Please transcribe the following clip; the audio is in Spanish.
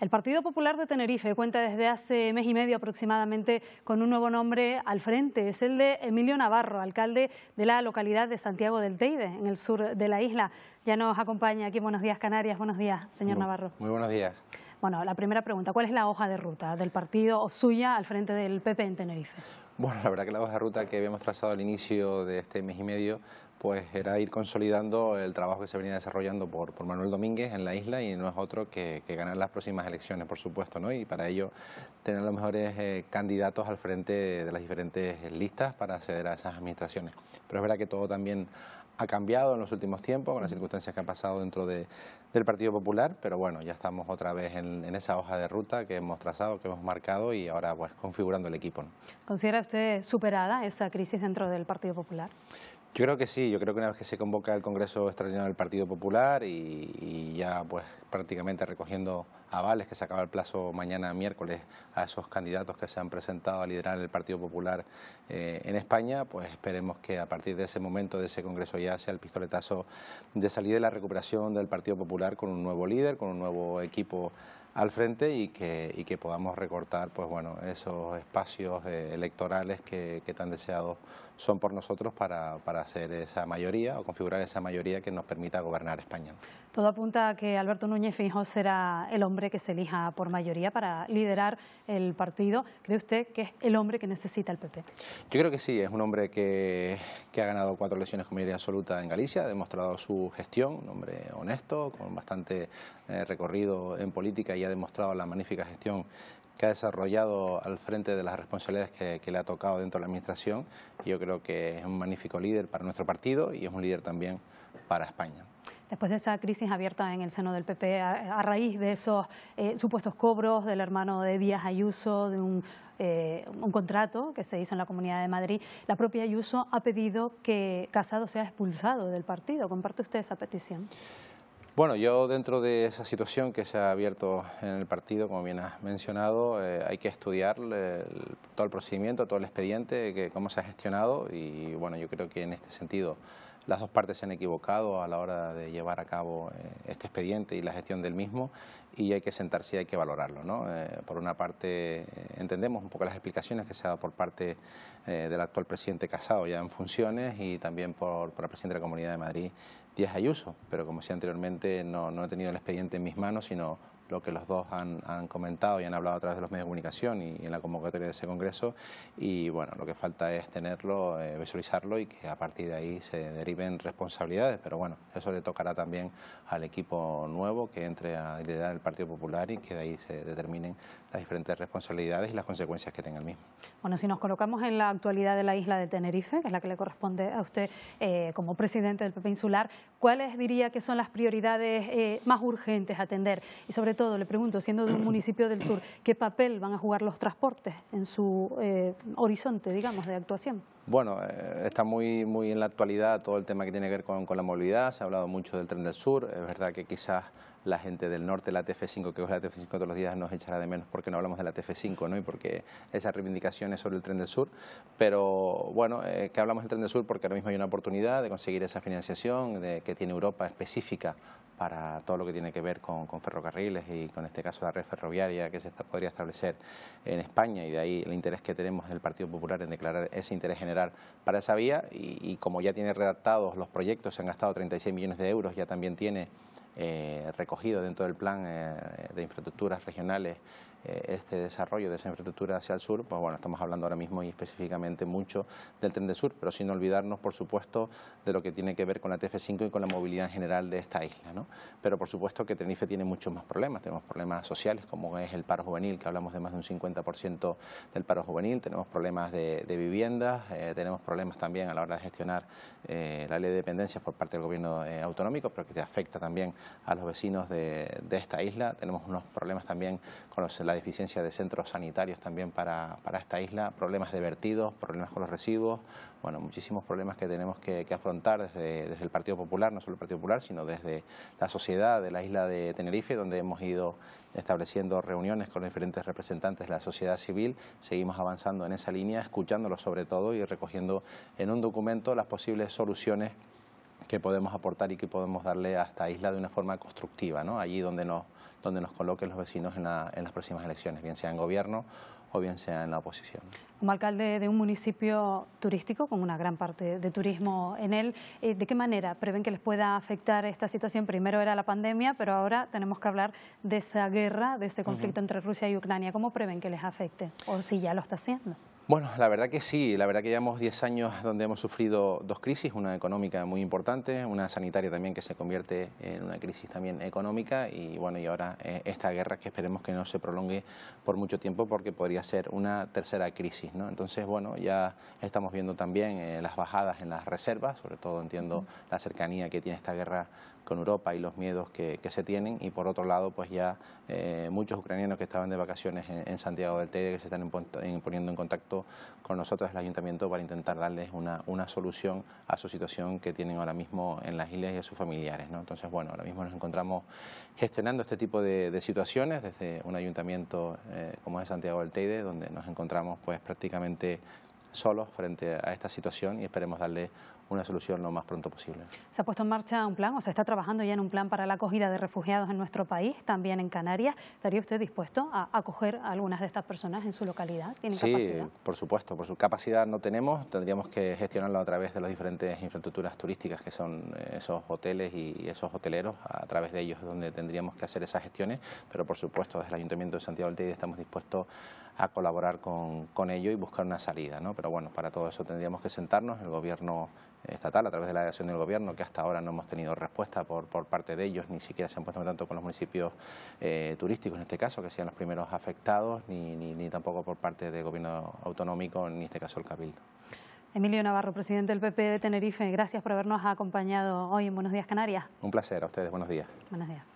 El Partido Popular de Tenerife cuenta desde hace mes y medio aproximadamente con un nuevo nombre al frente. Es el de Emilio Navarro, alcalde de la localidad de Santiago del Teide, en el sur de la isla. Ya nos acompaña aquí. Buenos días, Canarias. Buenos días, señor Navarro. Muy buenos días. Bueno, la primera pregunta, ¿cuál es la hoja de ruta del partido suya al frente del PP en Tenerife? Bueno, la verdad que la hoja de ruta que habíamos trazado al inicio de este mes y medio pues era ir consolidando el trabajo que se venía desarrollando por, por Manuel Domínguez en la isla y no es otro que, ganar las próximas elecciones, por supuesto, ¿no? y para ello tener los mejores eh, candidatos al frente de las diferentes listas para acceder a esas administraciones. Pero es verdad que todo también ha cambiado en los últimos tiempos con las circunstancias que han pasado dentro de, del Partido Popular, pero bueno, ya estamos otra vez en, esa hoja de ruta que hemos trazado, que hemos marcado y ahora pues configurando el equipo. ¿Considera usted superada esa crisis dentro del Partido Popular? Yo creo que sí, yo creo que una vez que se convoca el Congreso Extraordinario del Partido Popular y, ya pues prácticamente recogiendo avales que se acaba el plazo mañana miércoles a esos candidatos que se han presentado a liderar el Partido Popular eh, en España, pues esperemos que a partir de ese momento, de ese Congreso ya sea el pistoletazo de salida de la recuperación del Partido Popular con un nuevo líder, con un nuevo equipo al frente y que, y que podamos recortar pues bueno esos espacios eh, electorales que, que, tan deseados son por nosotros para, para hacer esa mayoría o configurar esa mayoría que nos permita gobernar España. Todo apunta a que Alberto Núñez Feijóo será el hombre que se elija por mayoría para liderar el partido. ¿Cree usted que es el hombre que necesita el PP? Yo creo que sí, es un hombre que, que ha ganado cuatro elecciones con mayoría absoluta en Galicia, ha demostrado su gestión, un hombre honesto, con bastante eh, recorrido en política y ha demostrado la magnífica gestión que ha desarrollado al frente de las responsabilidades que, le ha tocado dentro de la Administración. Yo creo que es un magnífico líder para nuestro partido y es un líder también para España. Después de esa crisis abierta en el seno del PP, a, raíz de esos eh, supuestos cobros del hermano de Díaz Ayuso, de un, eh, un, contrato que se hizo en la Comunidad de Madrid, la propia Ayuso ha pedido que Casado sea expulsado del partido. ¿Comparte usted esa petición? Bueno, yo dentro de esa situación que se ha abierto en el partido, como bien has mencionado, eh, hay que estudiar todo el procedimiento, todo el expediente, que, cómo se ha gestionado y bueno, yo creo que en este sentido las dos partes se han equivocado a la hora de llevar a cabo eh, este expediente y la gestión del mismo y hay que sentarse y hay que valorarlo. ¿no? Eh, por una parte, entendemos un poco las explicaciones que se ha dado por parte del actual presidente Casado ya en funciones y también por, por el presidente de la Comunidad de Madrid, Díaz Ayuso, pero como decía anteriormente, no, no he tenido el expediente en mis manos, sino lo que los dos han, comentado y han hablado a través de los medios de comunicación y, en la convocatoria de ese congreso y bueno, lo que falta es tenerlo, eh, visualizarlo y que a partir de ahí se deriven responsabilidades, pero bueno, eso le tocará también al equipo nuevo que entre a liderar el Partido Popular y que de ahí se determinen las diferentes responsabilidades y las consecuencias que tenga el mismo. Bueno, si nos colocamos en la actualidad de la isla de Tenerife, que es la que le corresponde a usted eh, como presidente del PP Insular, ¿cuáles diría que son las prioridades eh, más urgentes a atender? Y sobre le pregunto, siendo de un municipio del sur, ¿qué papel van a jugar los transportes en su eh, horizonte, digamos, de actuación? Bueno, está muy, muy en la actualidad todo el tema que tiene que ver con, con la movilidad, se ha hablado mucho del tren del sur, es verdad que quizás la gente del norte, la TF5, que es la TF5 todos los días, nos echará de menos porque no hablamos de la TF5 ¿no? y porque esas reivindicaciones sobre el tren del sur. Pero bueno, eh, que hablamos del tren del sur porque ahora mismo hay una oportunidad de conseguir esa financiación de, que tiene Europa específica para todo lo que tiene que ver con, ferrocarriles y con este caso la red ferroviaria que se podría establecer en España y de ahí el interés que tenemos del Partido Popular en declarar ese interés general para esa vía. Y, como ya tiene redactados los proyectos, se han gastado 36 millones de euros, ya también tiene eh, recogido dentro del plan eh, de infraestructuras regionales este desarrollo de esa infraestructura hacia el sur, pues bueno, estamos hablando ahora mismo y específicamente mucho del tren del sur, pero sin olvidarnos, por supuesto, de lo que tiene que ver con la TF5 y con la movilidad en general de esta isla, ¿no? Pero por supuesto que Tenerife tiene muchos más problemas, tenemos problemas sociales como es el paro juvenil, que hablamos de más de un 50% del paro juvenil, tenemos problemas de, viviendas, eh, tenemos problemas también a la hora de gestionar eh, la ley de dependencias por parte del gobierno autonómico, pero que te afecta también a los vecinos de, de esta isla, tenemos unos problemas también con los la deficiencia de centros sanitarios también para, para, esta isla, problemas de vertidos, problemas con los residuos, bueno, muchísimos problemas que tenemos que, afrontar desde, desde, el Partido Popular, no solo el Partido Popular, sino desde la sociedad de la isla de Tenerife, donde hemos ido estableciendo reuniones con diferentes representantes de la sociedad civil, seguimos avanzando en esa línea, escuchándolos sobre todo y recogiendo en un documento las posibles soluciones que podemos aportar y que podemos darle a esta isla de una forma constructiva, ¿no? allí donde nos donde nos coloquen los vecinos en, en las próximas elecciones, bien sea en gobierno o bien sea en la oposición. Como alcalde de un municipio turístico, con una gran parte de turismo en él, eh, ¿de qué manera prevén que les pueda afectar esta situación? Primero era la pandemia, pero ahora tenemos que hablar de esa guerra, de ese conflicto entre Rusia y Ucrania. ¿Cómo prevén que les afecte? ¿O si ya lo está haciendo? Bueno, la verdad que sí, la verdad que llevamos 10 años donde hemos sufrido dos crisis, una económica muy importante, una sanitaria también que se convierte en una crisis también económica y bueno, y ahora eh, esta guerra que esperemos que no se prolongue por mucho tiempo porque podría ser una tercera crisis, ¿no? Entonces, bueno, ya estamos viendo también eh, las bajadas en las reservas, sobre todo entiendo la cercanía que tiene esta guerra con Europa y los miedos que, se tienen y por otro lado pues ya eh, muchos ucranianos que estaban de vacaciones en, Santiago del Teide que se están poniendo en contacto con nosotros el ayuntamiento para intentar darles una, una, solución a su situación que tienen ahora mismo en las islas y a sus familiares. ¿no? Entonces bueno, ahora mismo nos encontramos gestionando este tipo de, situaciones desde un ayuntamiento eh, como es Santiago del Teide donde nos encontramos pues prácticamente solos frente a esta situación y esperemos darle una solución lo más pronto posible. ¿Se ha puesto en marcha un plan o se está trabajando ya en un plan para la acogida de refugiados en nuestro país, también en Canarias? ¿Estaría usted dispuesto a acoger a algunas de estas personas en su localidad? sí, por supuesto. Por su capacidad no tenemos, tendríamos que gestionarlo a través de las diferentes infraestructuras turísticas que son eh, esos hoteles y esos hoteleros, a través de ellos es donde tendríamos que hacer esas gestiones, pero por supuesto desde el Ayuntamiento de Santiago del Teide estamos dispuestos a colaborar con, con ello y buscar una salida, ¿no? Pero bueno, para todo eso tendríamos que sentarnos, el Gobierno estatal a través de la acción del gobierno, que hasta ahora no hemos tenido respuesta por, por parte de ellos, ni siquiera se han puesto en tanto con los municipios eh, turísticos en este caso, que sean los primeros afectados, ni, ni, ni tampoco por parte del gobierno autonómico, ni en este caso el Cabildo. Emilio Navarro, presidente del PP de Tenerife, gracias por habernos acompañado hoy en Buenos Días Canarias. Un placer a ustedes, buenos días. Buenos días.